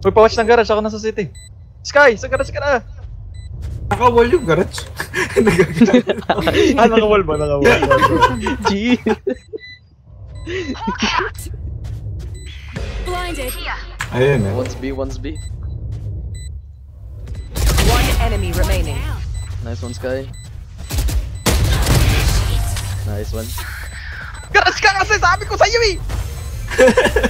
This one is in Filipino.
Magpa-watch ng garage, ako nasa city. Sky, sa garage ka na! Naka-wall yung garage. Ah, naka-wall ba? Naka-wall? G. Blinded. Ayun eh. Once B, once B. One enemy remaining. Nice one, Sky. Nice one. Garage ka kasi sabi ko sa'yo eh!